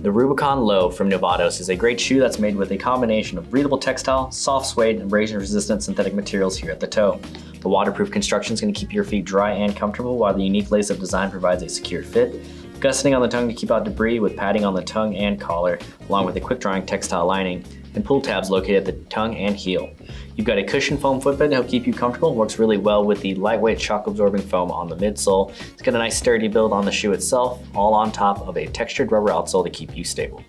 The Rubicon Low from Nevados is a great shoe that's made with a combination of breathable textile, soft suede, abrasion resistant synthetic materials here at the toe. The waterproof construction is going to keep your feet dry and comfortable while the unique lace-up design provides a secure fit. Gusseting on the tongue to keep out debris with padding on the tongue and collar, along with a quick-drying textile lining, and pull tabs located at the tongue and heel. You've got a cushion foam footbed to help keep you comfortable. Works really well with the lightweight shock absorbing foam on the midsole. It's got a nice sturdy build on the shoe itself, all on top of a textured rubber outsole to keep you stable.